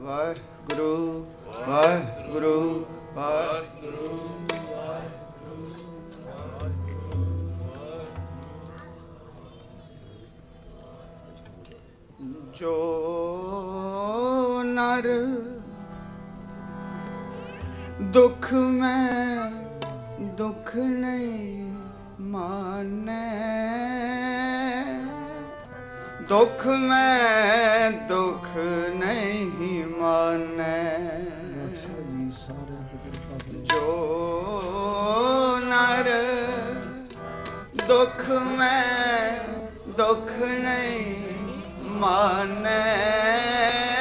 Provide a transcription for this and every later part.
ਵਾਹਿਗੁਰੂ ਵਾਹਿਗੁਰੂ ਵਾਹਿਗੁਰੂ। ਜੋ ਨਰ ਦੁੱਖ ਮੈਂ ਦੁੱਖ ਨਹੀਂ ਮਾਨੈ। ਦੁੱਖ ਮੈਂ ਦੁੱਖ ਨਹੀਂ ਮਾਨੈ। ਜੋ ਨਰ ਮੈਂ ਦੁੱਖ ਨਹੀਂ ਮਾਨੈ।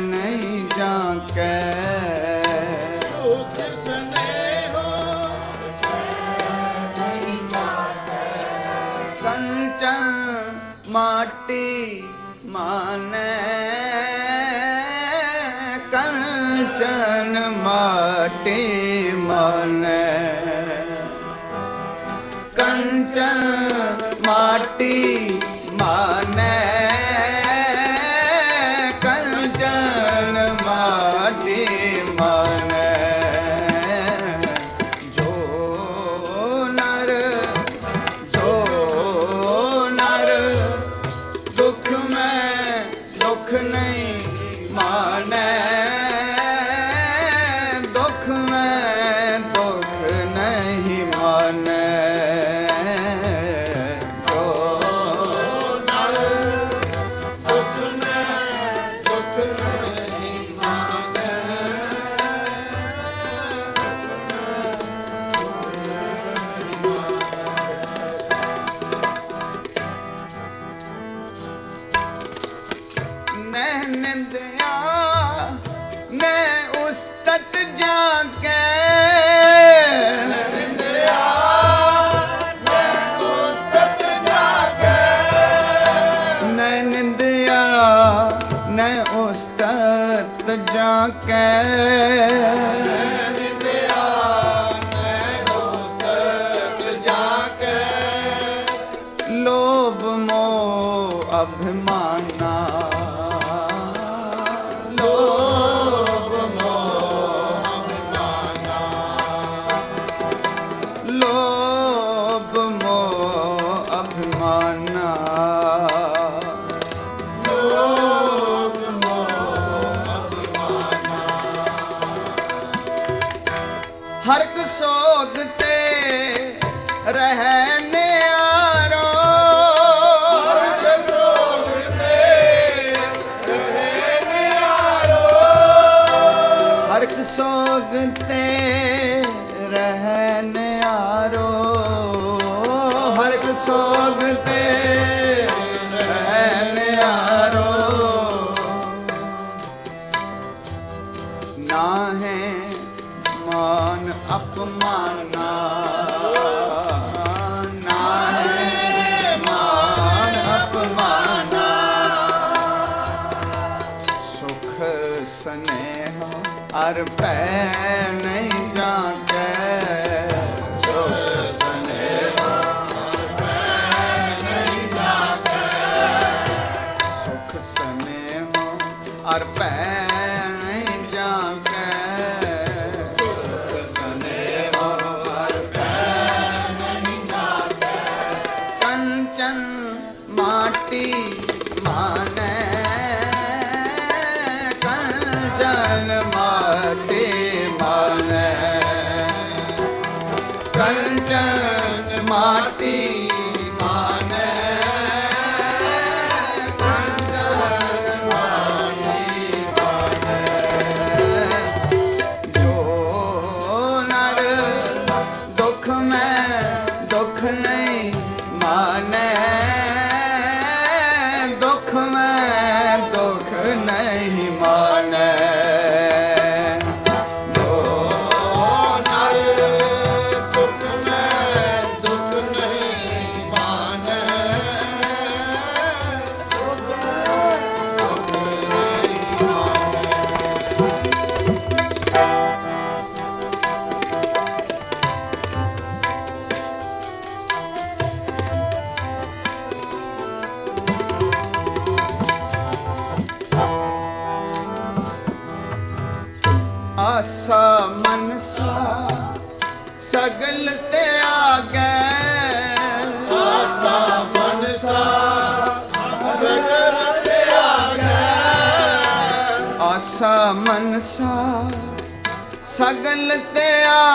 नहीं जाके। माटी माने कंचन माटी माने। कंचन माटी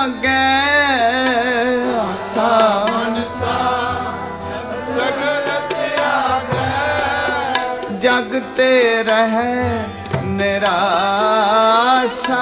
ਲਾਗੈ ਆਸਾ। ਜਗ ਤੇ ਰਹਿ ਨਿਰਾਸ਼ਾ।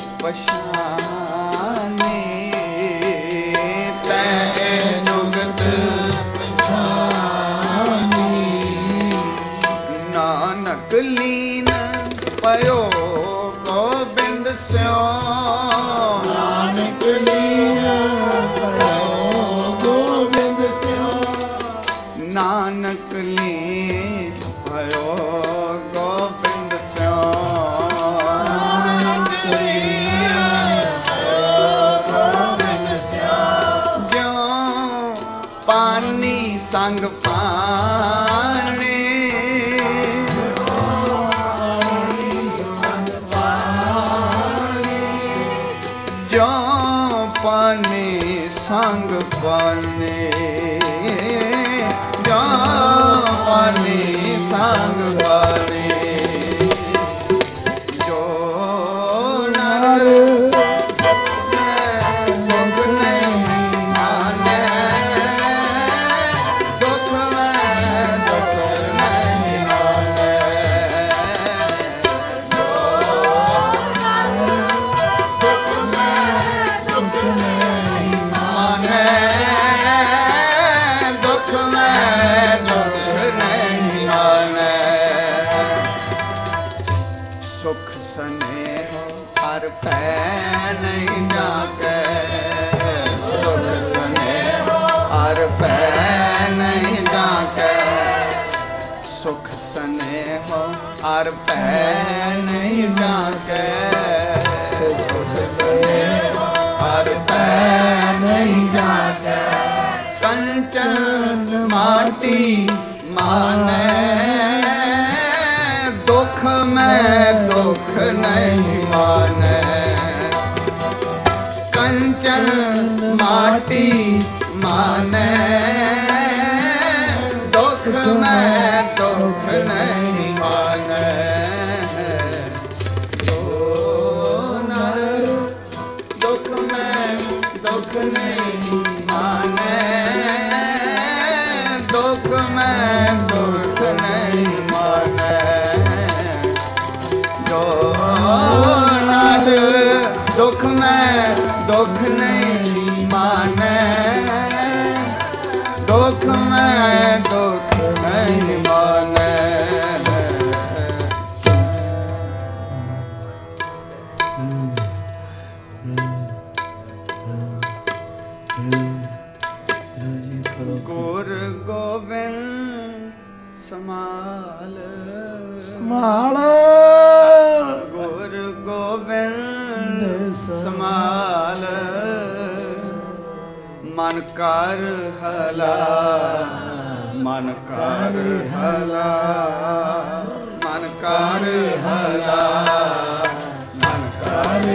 ਕੋਈ ਮਾਨੈ ਦੁੱਖ ਮੈਂ ਦੁੱਖ ਨਹੀਂ ਮਾਨੈ ਦੁੱਖ ਮੈਂ ਦੁੱਖ ਨਹੀਂ ਮਾਨੈ ਦੁੱਖ ਮੈਂ ਦੁੱਖ ਨਹੀਂ ਕਰ ਹਲਾ ਮਨ ਕਰ ਹਲਾ ਮਨ ਕਰ ਹਲਾ ਮਨ ਕਰ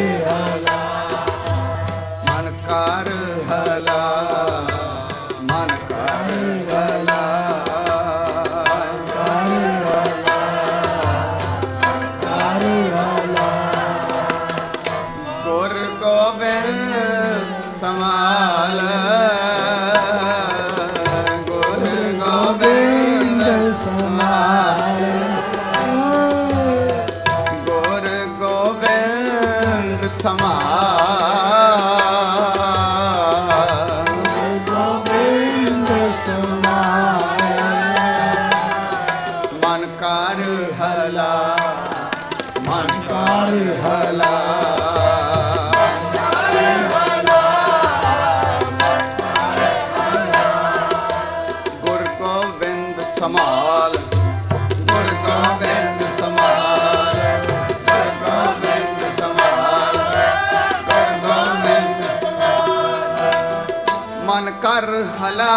ਮਨ ਕਰ ਹਲਾ।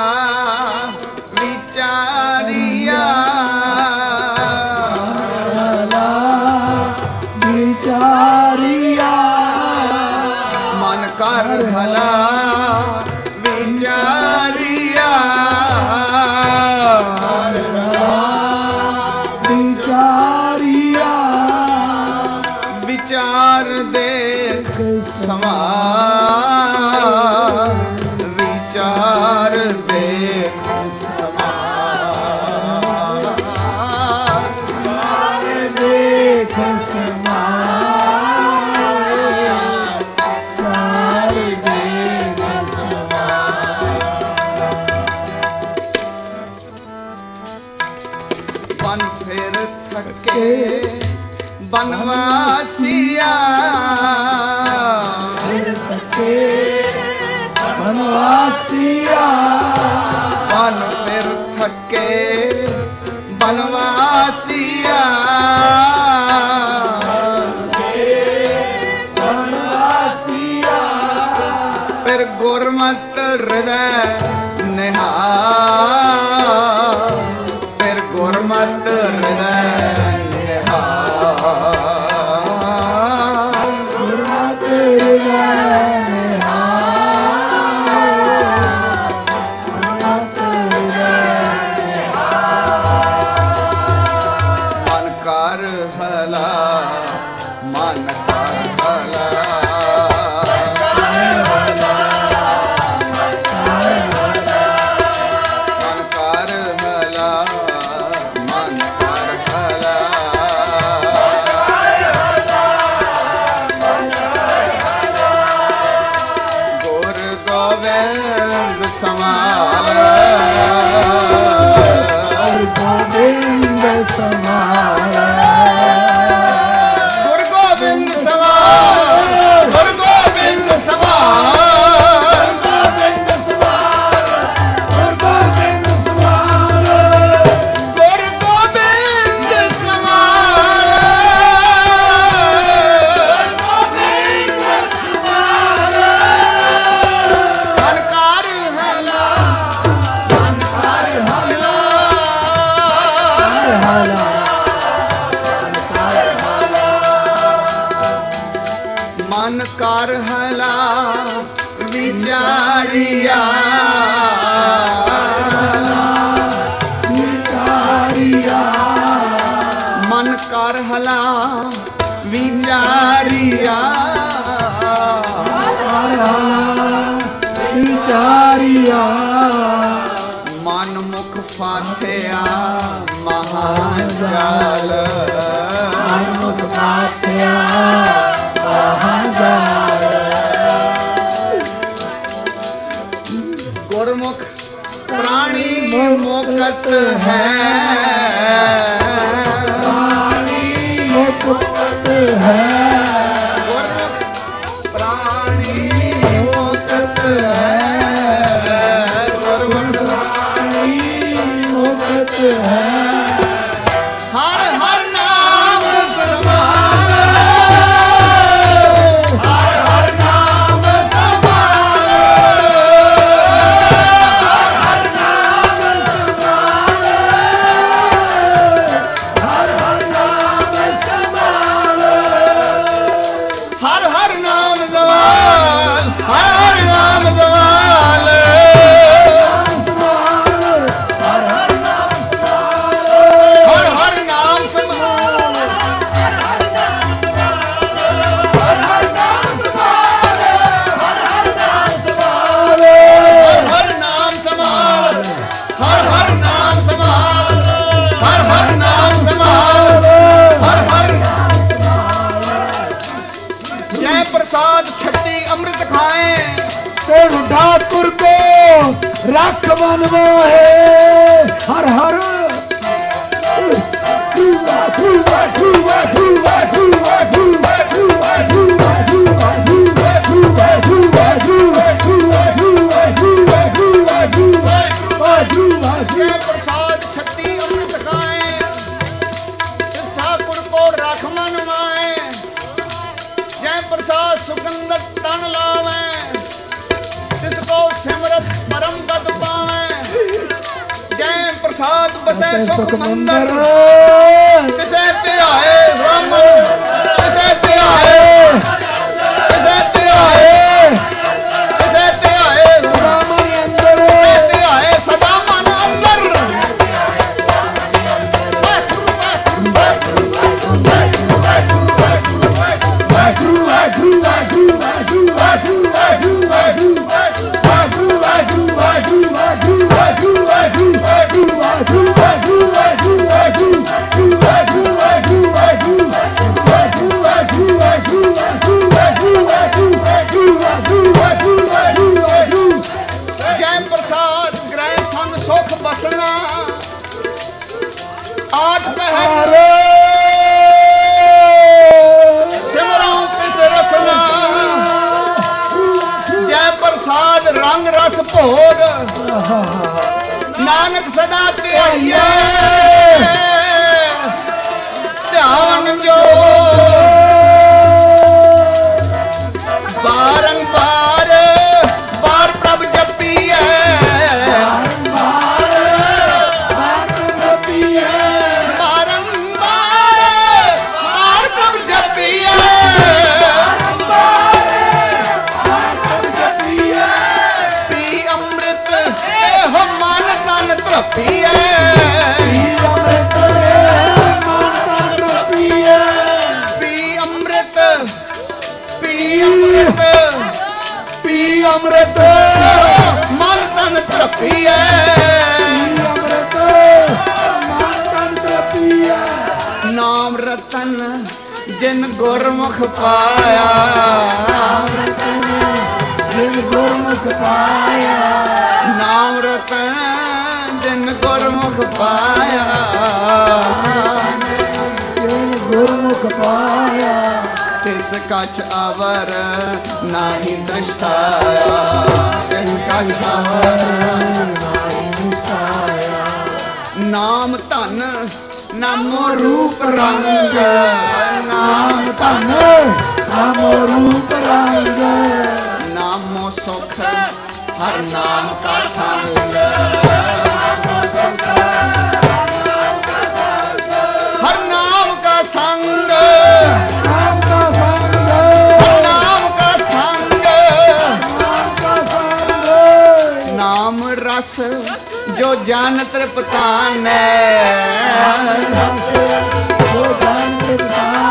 ਸਾਹਿਬ ਸੁਖਮੰਦਰ ਕਿਸੇ ਧਿਆਏ ਗੁਰਮੁਖ ਪਾਇਆ ਜਿਨ ਪਾਇਆ। ਤਿਸ ਕਛ ਆਵਰ ਨਾਹੀ ਦ੍ਰਿਸ਼ਟਾਇਆ। ਤਿਸ ਕਛ ਆਵਰ ਨਾਮ ਧਨ ਨਾਮੋ ਰੂਪ ਰੰਗ। ਨਾਮ ਧਨ ਨਾਮੋ ਰੂਪ ਰੰਗ। ਨਾਮੋ ਸੁਖ ਹਰ ਨਾਮ ਕਾ ਸੰਗ। ਜਾਨ ਤ੍ਰਿਪਤਾਨ ਸੋ ਜਾਨ ਤ੍ਰਿਪਤਾਨ।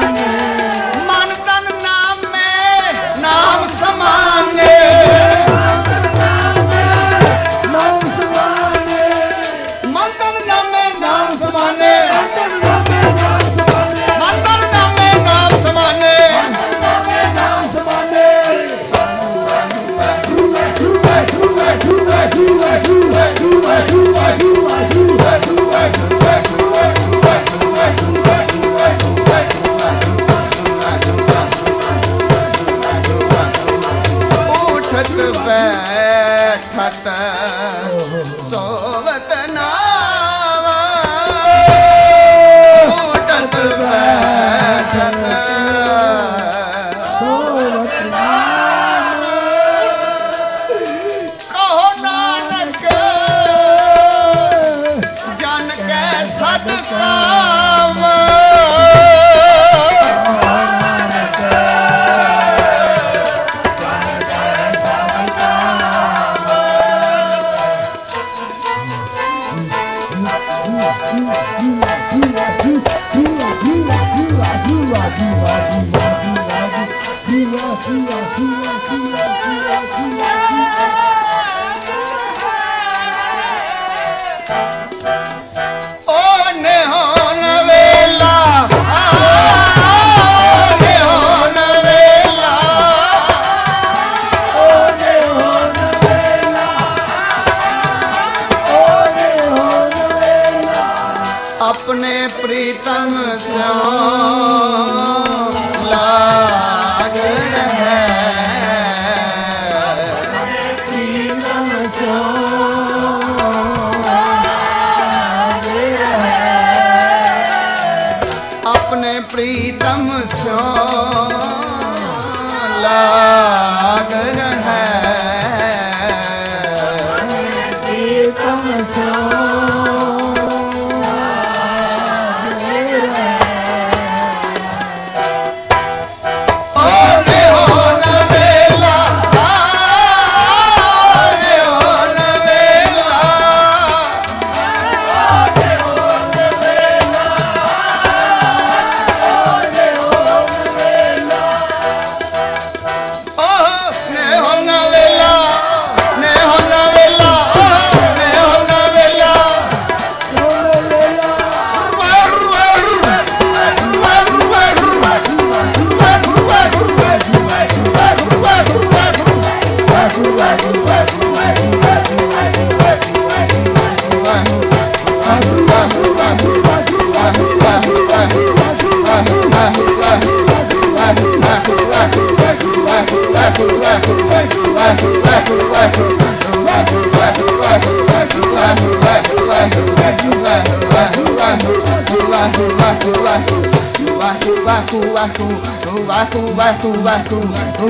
waku waku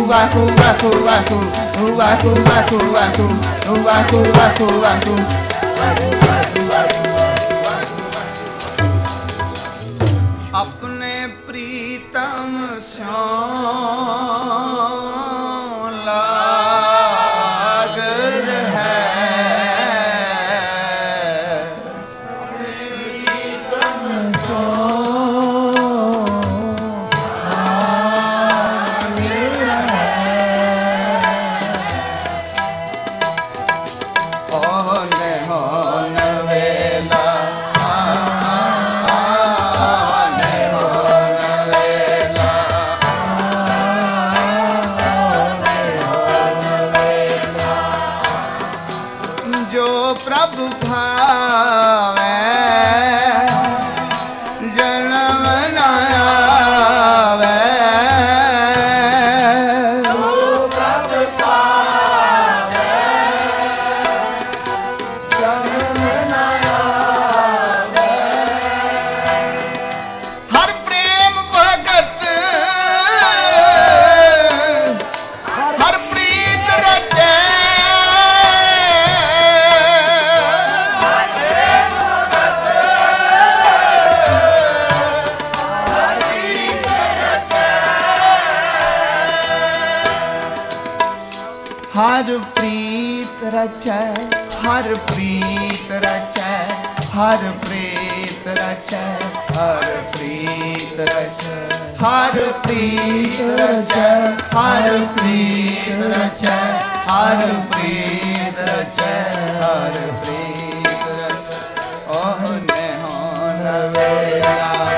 waku waku waku waku waku waku waku waku waku waku waku हर प्रीत रचै हर प्रीत रचै हर प्रीत रचै हर प्रीत रचै हर प्रीत रचै हर प्रीत रचै हर प्रीत रचै हर प्रीत रचै ओह नेहो नवेला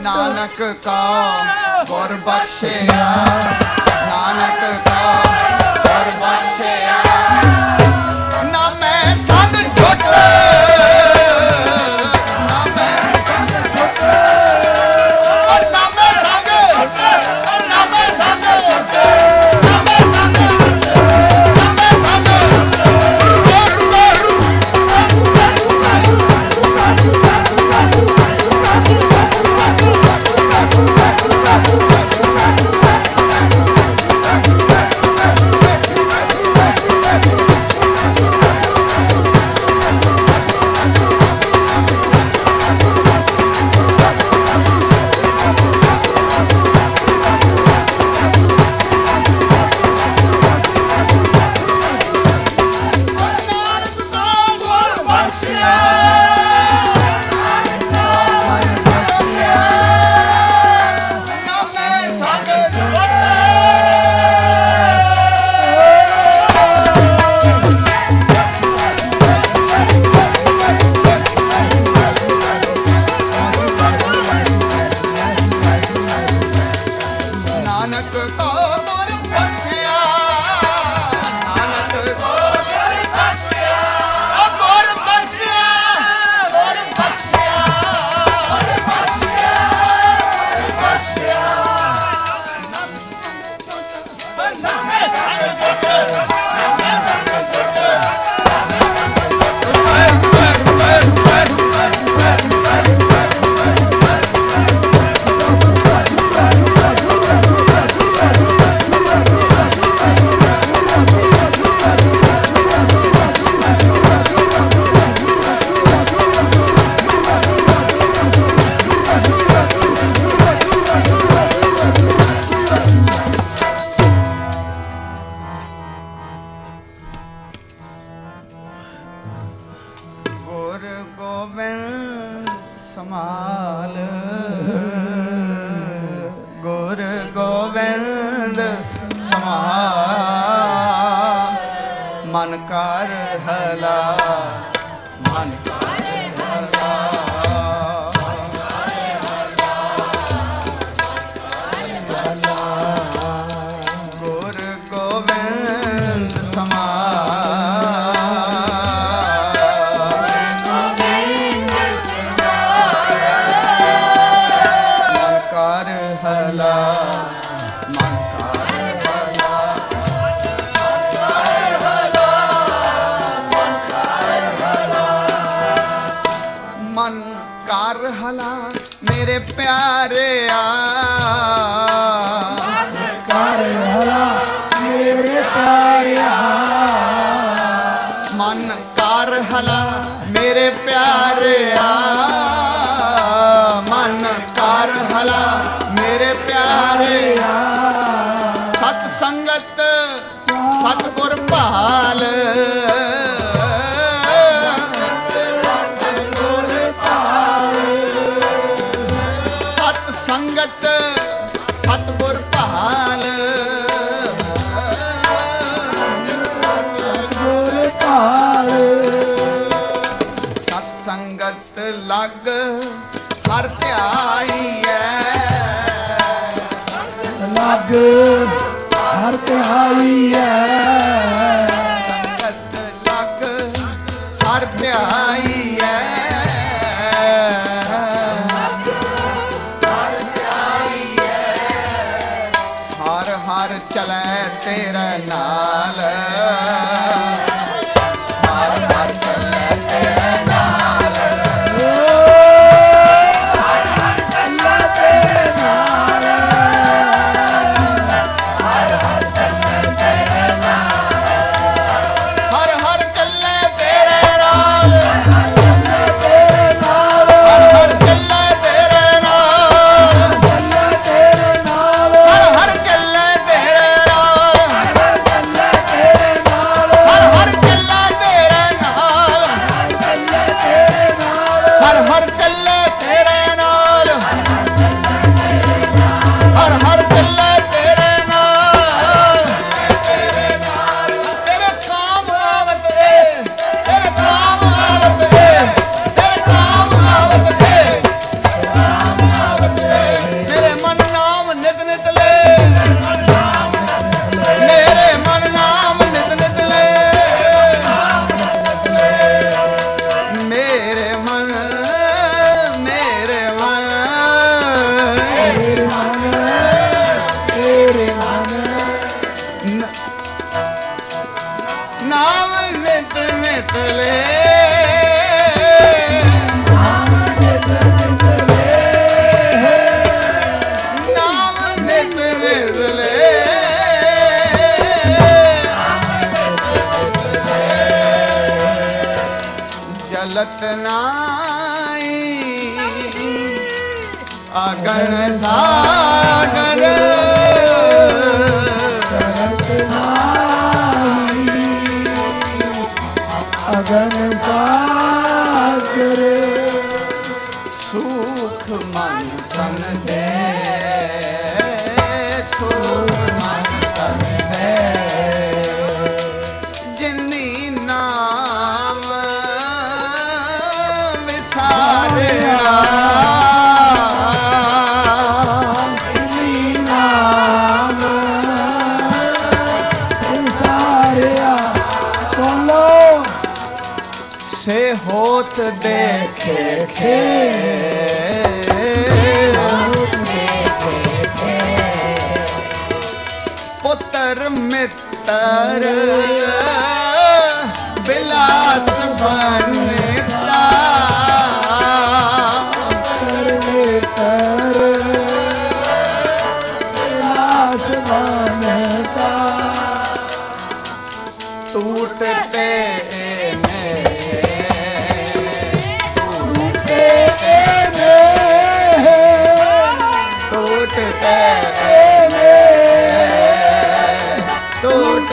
ਨਾਨਕ ਕਾ ਗੁਰ ਨਾਨਕ ਕਾ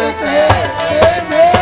Ei, ei, ei, ei.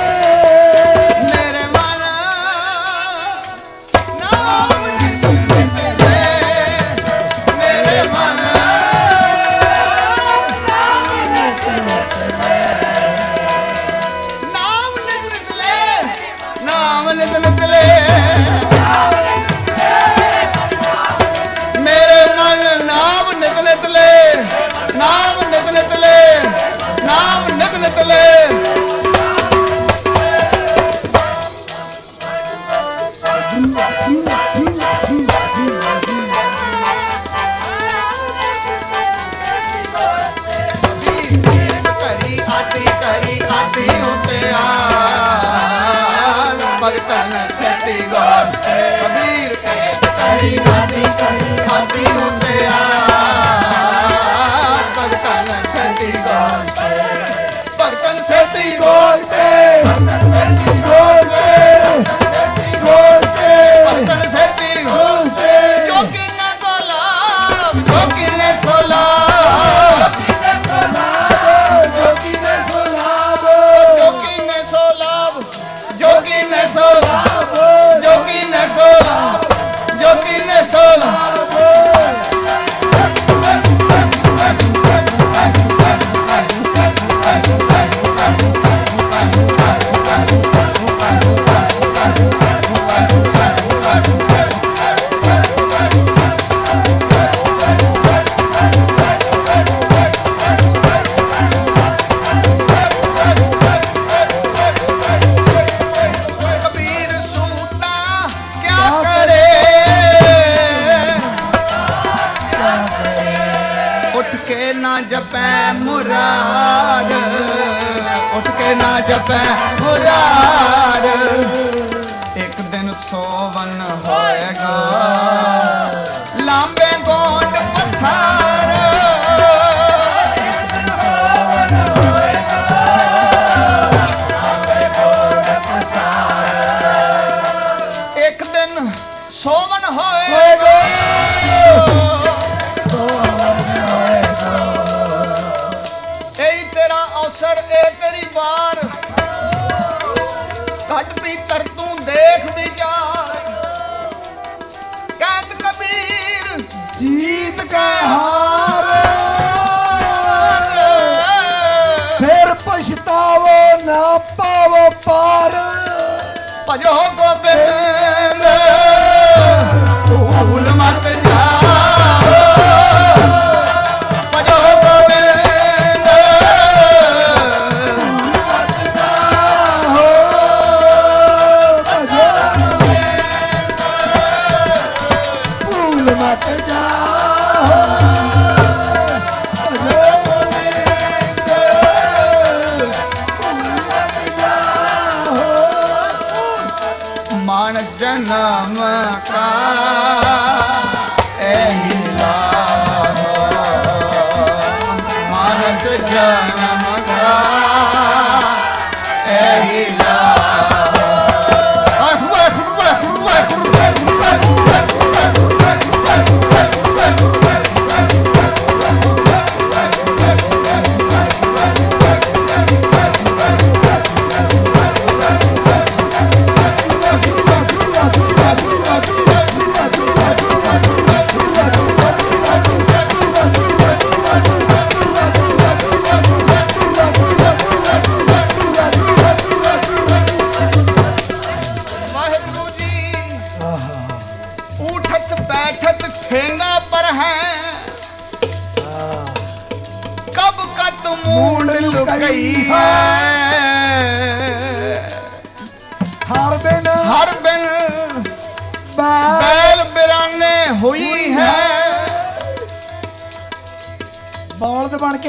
ਹਟ ਭੀਤਰ ਤੂੰ ਦੇਖ ਵੀ ਵਿਚਾਰ ਕੈਦ ਕਬੀਰ ਜੀਤ ਕੇ ਹਾਰ। ਫਿਰ ਪਛਤਾਵੋ ਨਾ ਪਾਵੋ ਪਾਰ। ਭਜੋ ਗੋਬਿੰਦ।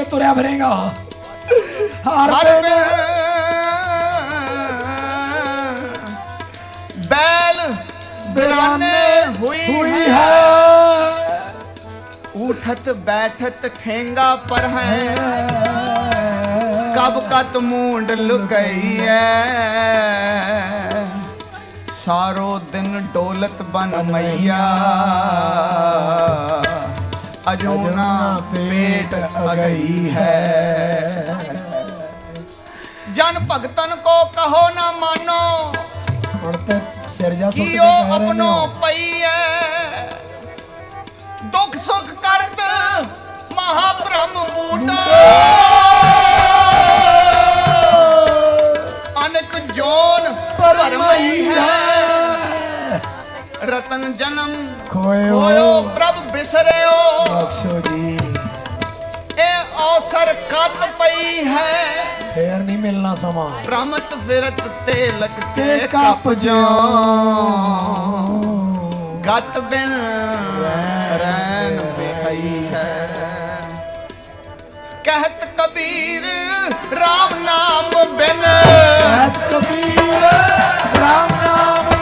ਤੁਰਿਆ ਫਿਰੇਗਾ ਹਰ हर ਦਿਨ बिन बैल बिराने हुई ਹੋਈ है ਹੈ उठत बैठत ठेंगा पर है कब का मूड लुकई है सारो दिन डोलत बन मैया ਅਜੂਨਾ ਪੇਟ ਅਗਈ ਹੈ। ਜਨ ਭਗਤਨ ਕੋ ਕਹੋ ਨਾ ਮਾਨੋ ਪੜਤੇ ਸਿਰ ਜਾ ਸੁੱਟ ਕੇ ਕਹਿ ਆਪਣੋ ਪਈ ਹੈ ਦੁੱਖ ਸੁੱਖ ਕਰਤ ਮਹਾ ਬ੍ਰਹਮ ਬੂਟਾ ਅਨਕ ਜੋਨ ਪਰਮਈ ਹੈ। ਰਤਨ ਜਨਮ ਖੋਇਓ ਪ੍ਰਭ ਬਿਸਰਿਓ ਬਖਸ਼ੋ ਜੀ ਇਹ ਅਵਸਰ ਕਤ ਪਈ ਹੈ ਫੇਰ ਨਹੀਂ ਮਿਲਣਾ ਸਮਾਂ ਰਮਤ ਫਿਰਤ ਤੇ ਤੇ ਕੱਪ ਜੋ ਗਤ ਬਿਨ ਰੈਨ ਬਿਹਈ ਹੈ ਕਹਿਤ ਕਬੀਰ RAM ਨਾਮ ਬਿਨ ਕਬੀਰ ਰਾਮ ਨਾਮ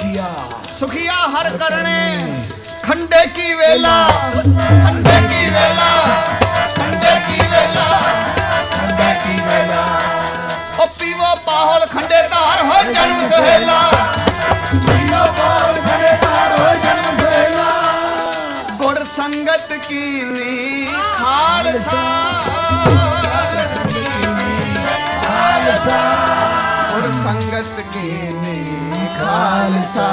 सुखिया। सुखिया हर करने खंडे की वेला। खंडे की वेला। खंडे की वेला। खंडे की वेला। ओ पीवो पाहल खंडे तार हो जन्म सहेला पीवो पाहल खंडे तार हो जन्म सहेला गुड़ संगत की नी खालसा। खालसा। ਸੰਗਤ ਕੀਨੀ ਖਾਲਸਾ।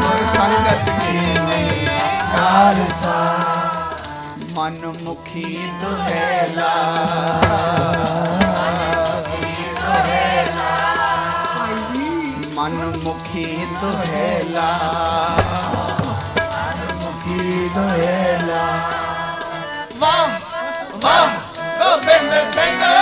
ਗੁਰ ਸੰਗਤ ਕੀਨੀ ਖਾਲਸਾ। ਮਨ ਮੁਖੀ ਦੁਹੇਲਾ। ਮਨ ਮੁਖੀ ਦੁਹੇਲਾ। ਵਾਹ ਵਾਹ, ਗੋਬਿੰਦ ਸਿੰਘ।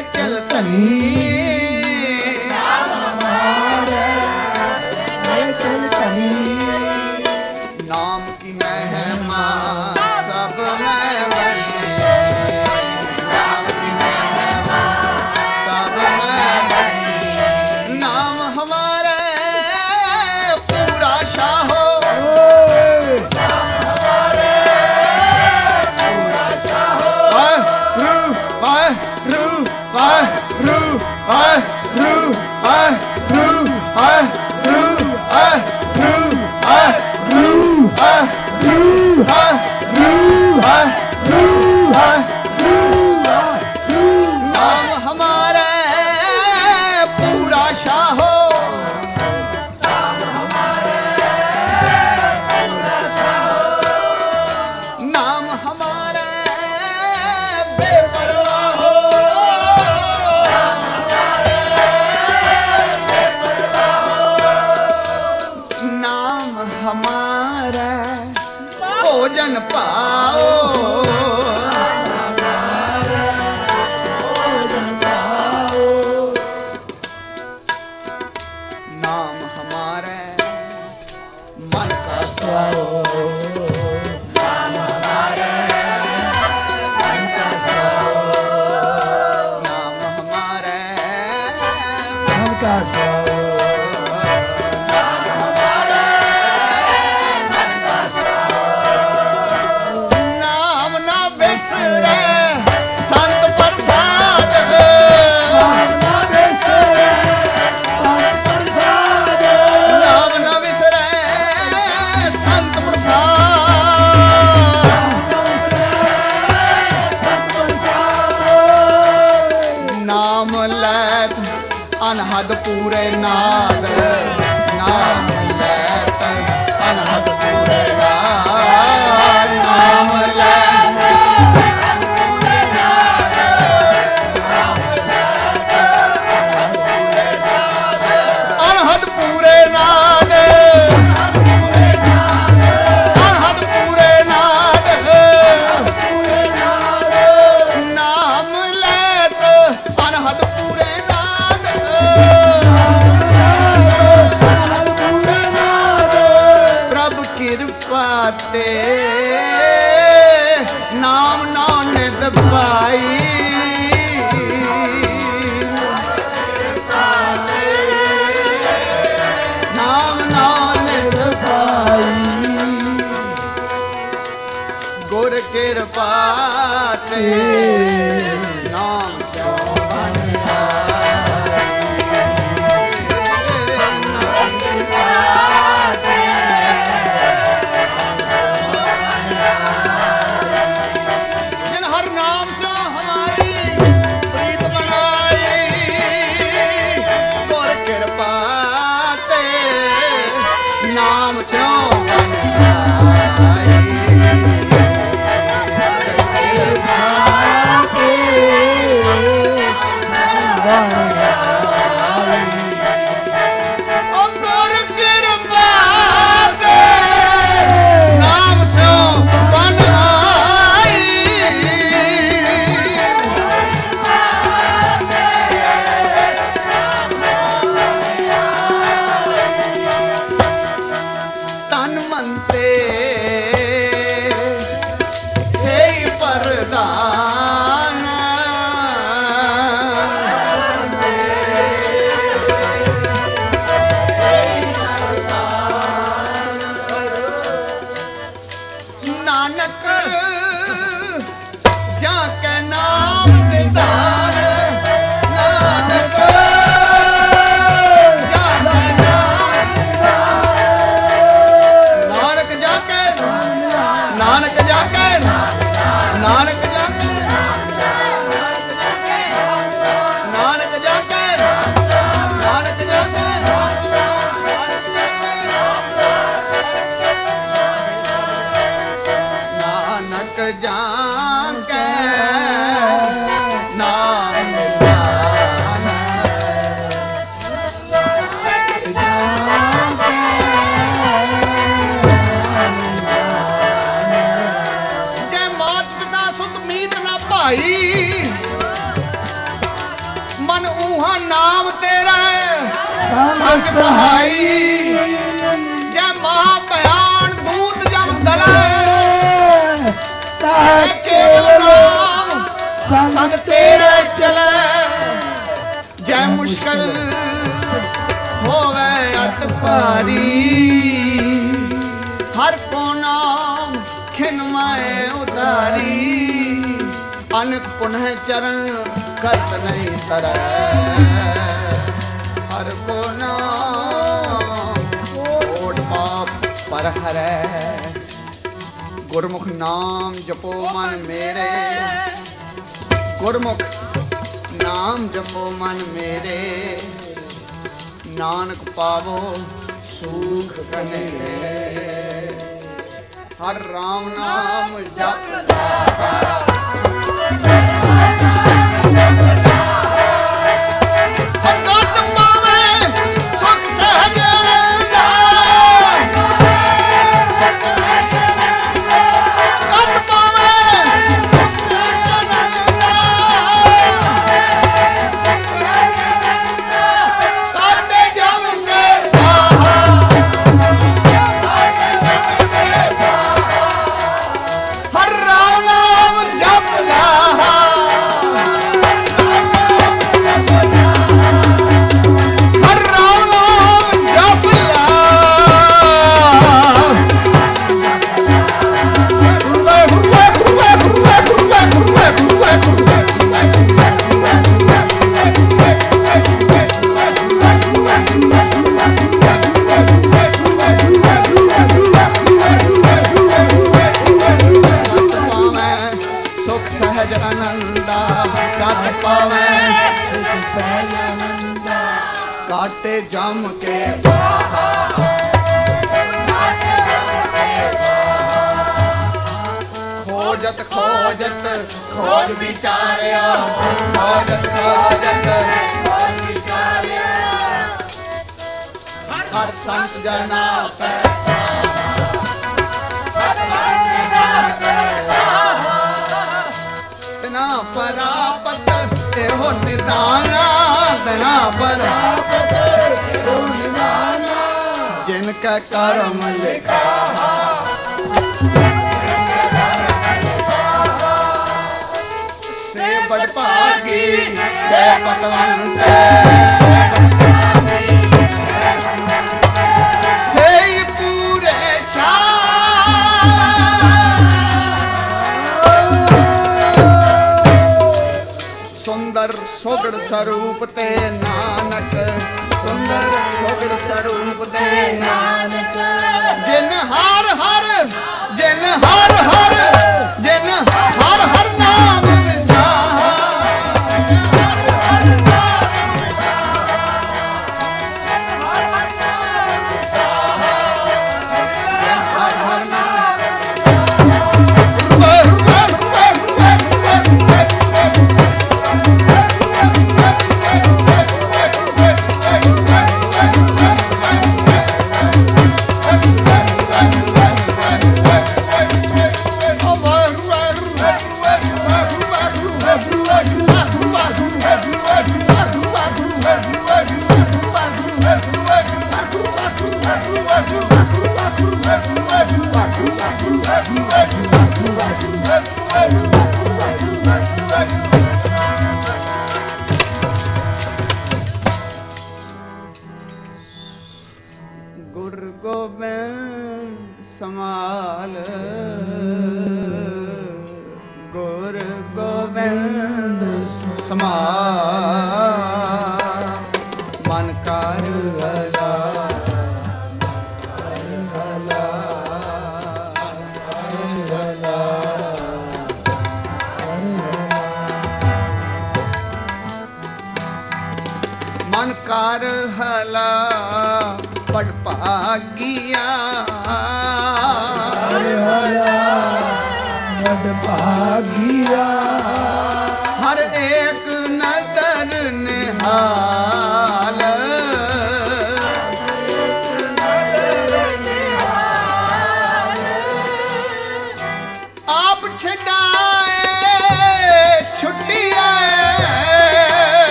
conecta a. ਸੰਗ ਸਹਾਈ ਜੈ ਮਹਾ ਭਿਆਨ ਦੂਤ ਜਮ ਦਲੇ ਤਾਹ ਕੇਵਲ ਨਾਮ ਸੰਗ ਸੰਗ ਤੇਰੇ ਚਲੇ। ਜੈ ਮੁਸ਼ਕਲ ਹੋਵੇ ਅਤ ਭਾਰੀ। ਹਰ ਕੋ ਨਾਮ ਖਿਨਵਾਏ ਉਤਾਰੀ। ਅਨਕ ਪੁਨਹ ਚਰਨ ਕਰਤ ਨਹੀਂ ਤਰੈ। ਹਰ ਕੋ ਨਾਮ ਓਟ ਪਾਪ ਪਰ ਗੁਰਮੁਖ ਨਾਮ ਜਪੋ ਮਨ ਮੇਰੇ। ਗੁਰਮੁਖ ਨਾਮ ਜਪੋ ਮਨ ਮੇਰੇ। ਨਾਨਕ ਪਾਵੋ ਸੁਖ ਕਨੇ ਹਰ ਰਾਮ ਨਾਮ ਜਪ। ਜਮ ਕੇ ਖੋਜਤ ਖੋਜਤ, ਖੋਜ ਵਿਚਾਰਿਆ। ਖੋਜਤ ਖੋਜਤ, ਖੋਜ ਵਿਚਾਰਿਆ। ਹਰ ਸੰਤ ਜਨਾ ਪੈ ਬਿਨਾ ਪਰਾਪਤ ਇਹੋ ਨਿਦਾਨਾ ਨਿਦਾਨਾ ਜਿਨ ਕਾ ਕਰਮ ਲਿਖਾ ਸੇ ਬੜ ਭਾਗੀ ਜੈ ਪਤਵੰਤ ਸੇ ਸੋਗੜ ਸਰੂਪ ਤੇ ਨਾਨਕ, ਸੁੰਦਰ ਸੋਗੜ ਸਰੂਪ ਤੇ ਨਾਨਕ। ਜਿਨ ਹਰ ਹਰ, ਜਿਨ ਹਰ ਹਰ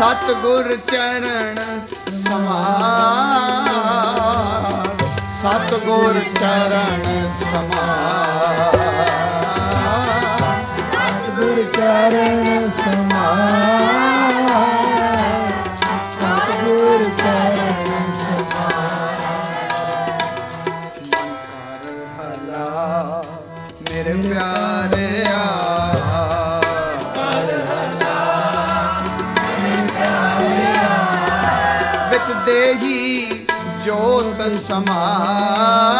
ਸਤਗੁਰ ਚਰਨ ਸਮਾਰ। ਸਤਗੁਰ ਚਰਨ ਸਮਾਰ। ਸਤਗੁਰ ਚਰਨ ਸਮਾਰ। ਸਮਾਂ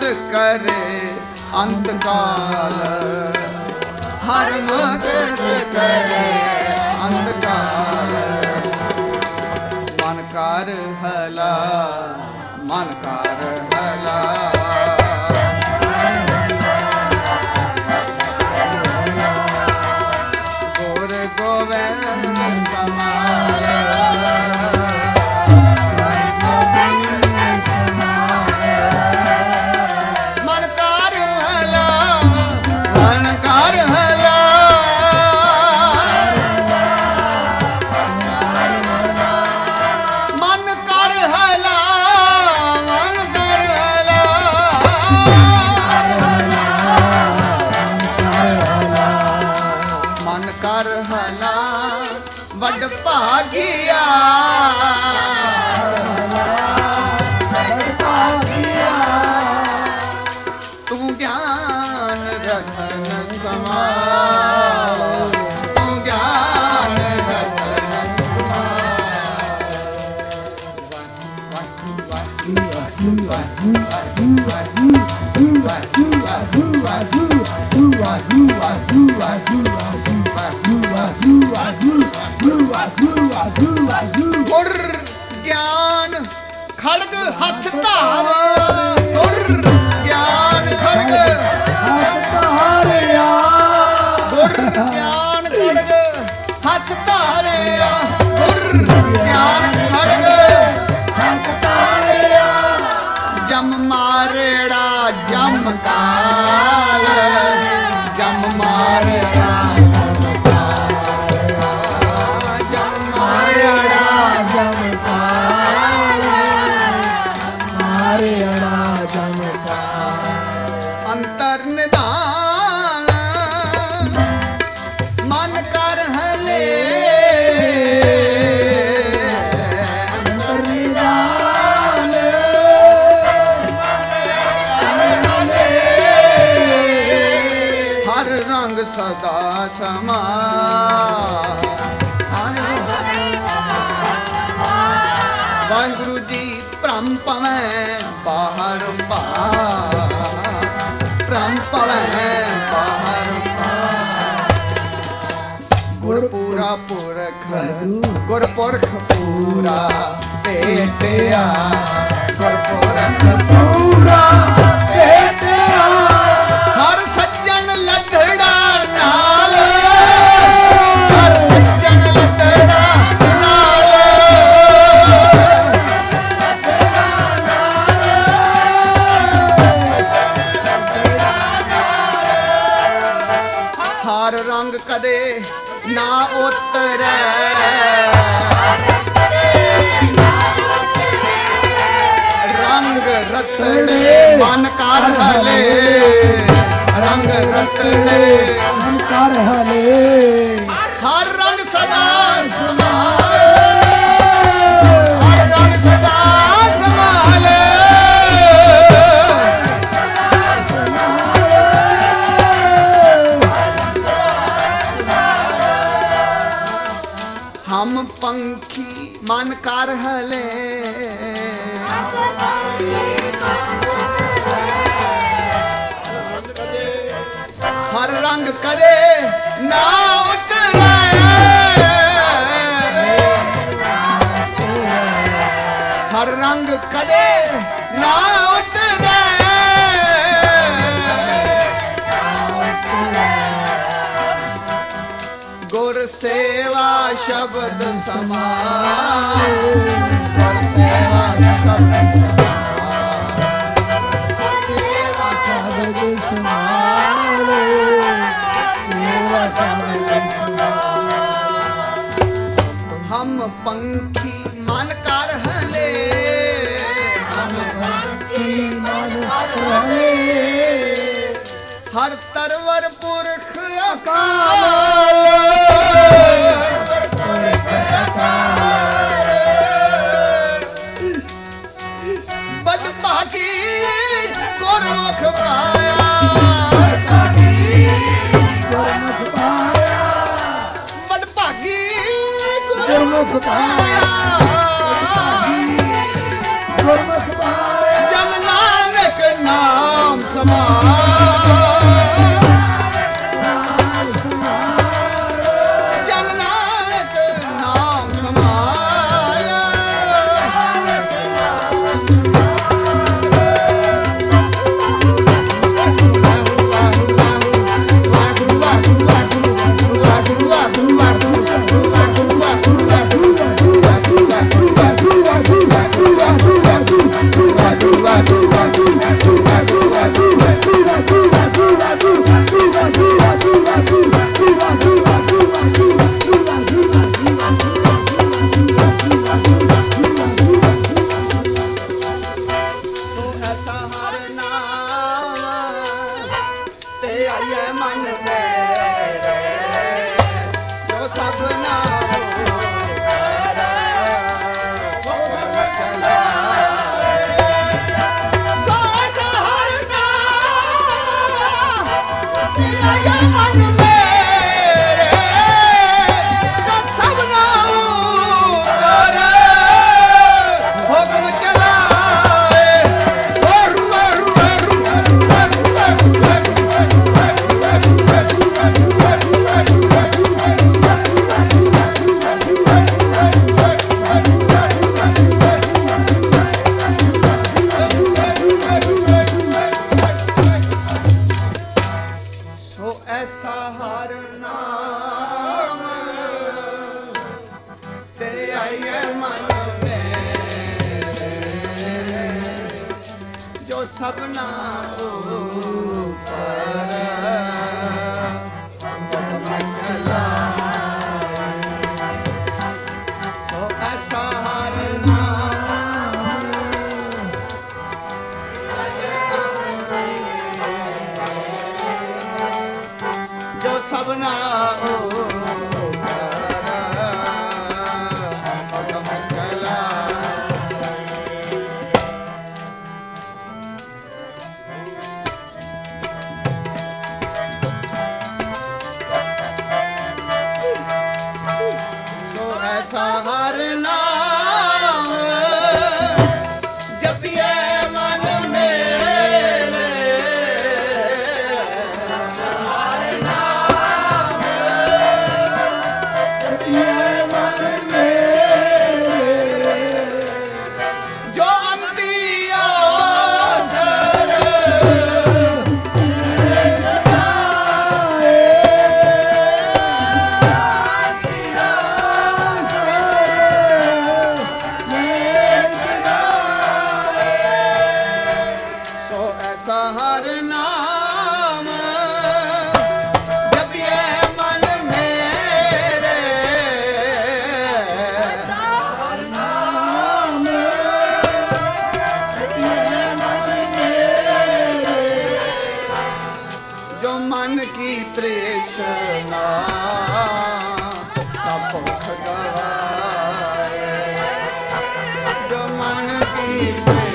ਅੰਤ ਕਰੇ ਅੰਤ ਕਾਲ ਹਰ ਮਗਤ ਕਰੇ ਅੰਤ ಭಾಗಿಯಾ ਖੜਕ ਹੱਥ ਧਾਰ। ਗੁਰਪੁਰਖ ਪੂਰਾ ਤੇ ਤੇ ਆ ਗੁਰਪੁਰਖ ਪੂਰਾ। ਗੁਰਮੁਖ ਮਨ ਕੀ